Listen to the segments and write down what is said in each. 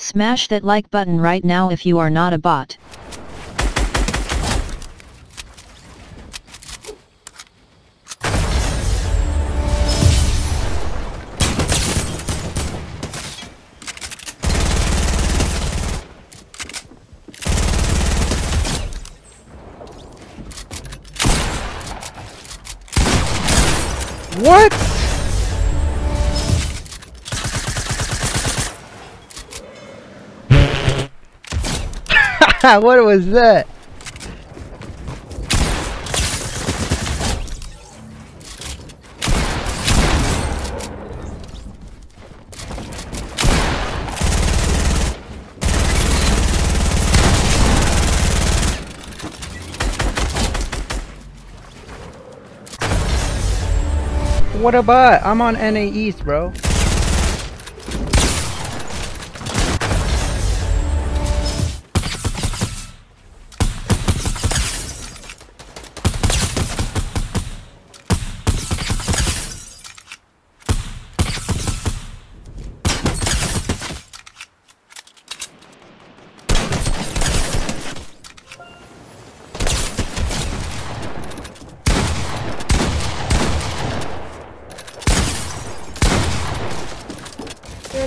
Smash that like button right now if you are not a bot. What? what was that? What about? I'm on NA East, bro.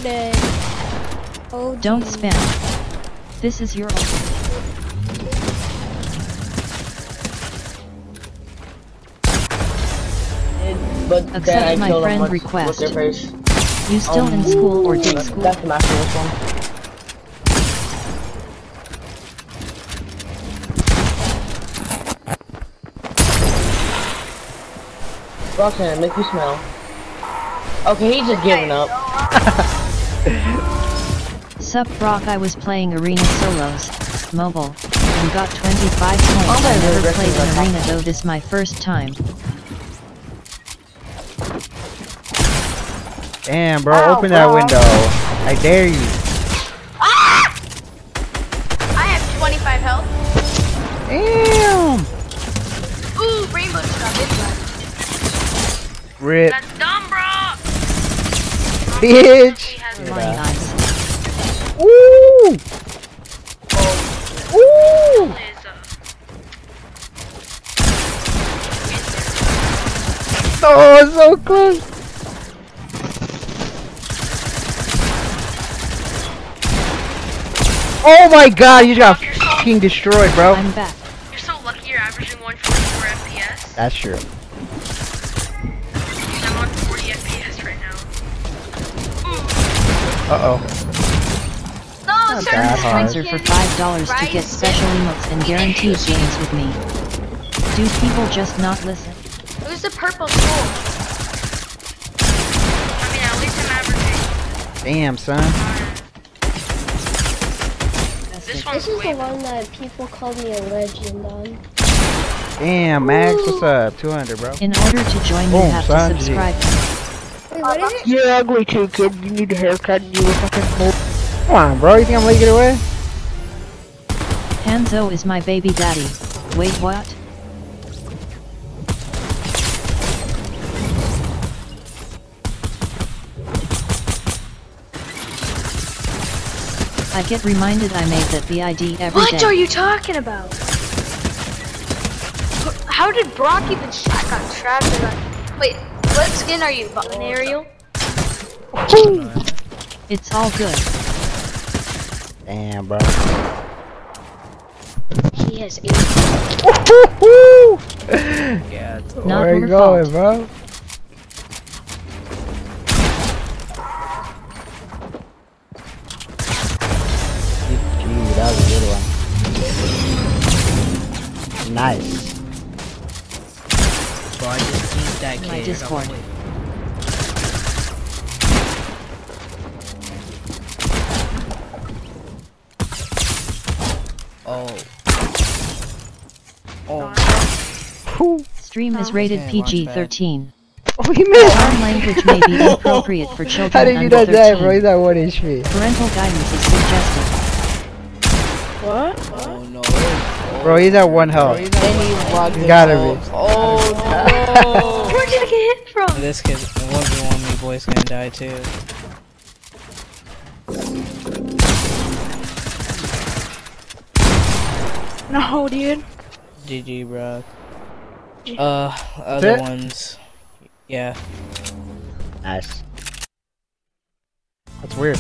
You're dead. Oh, Don't geez. spam. This is your But Accept then I my friend with, request. with their face. You still in um, school or did That's- school? That's the master's one. Roxanne, make you smell. Okay, he's just giving up. Uh, Sup Brock I was playing Arena Solos, mobile, and got 25 points. Oh, I my never played that's an arena though this my first time. Damn, bro, Ow, open that window. I dare you. Ah! I have 25 health. Damn. Ooh, rainbow stuff. It's left. Rip, That's dumb, bro. bitch. He has Lying eyes. Woo. Woo. Oh, so close. Oh my god, you got fucking destroyed, bro. I'm back. You're so lucky you're averaging 144 FPS. That's true. Uh-oh. No, Not sir. that hard. Sponsor for $5 to get special emotes and guaranteed games with me. Do people just not listen? Who's the purple soul? I mean, at least I'm averaging. Damn, son. This This is the one that people call me a legend on. Damn, Max, what's up? 200, bro. In order to join you have to subscribe. Wait, what is it? You're ugly too, kid. You need a haircut and you look like a mole. Come on, bro. You think I'm gonna get away? Hanzo is my baby daddy. Wait what? I get reminded I made that VID every What day. are you talking about? How did Brock even I got trapped in that? Wait, what skin are you? Button Ariel? It's all good. Damn, bro. He has eight. yeah. Not Where you going, fault. bro? Gee, that was a good one. Nice. Bro, I just teamed that My. Discord. Oh. Oh. Whew. Stream is rated Okay, PG-13. Oh, he missed. Foreign language may be inappropriate for children How did you under not die, 13. bro? He's at 1 HP. Parental guidance is suggested. Oh no. Bro, he's at 1 health. And he logged You gotta be. Oh Where did I get hit from? This kid, 1v1 me boy's gonna die too. No, dude. GG, bro. Uh, other ones. Yeah. Nice. That's weird.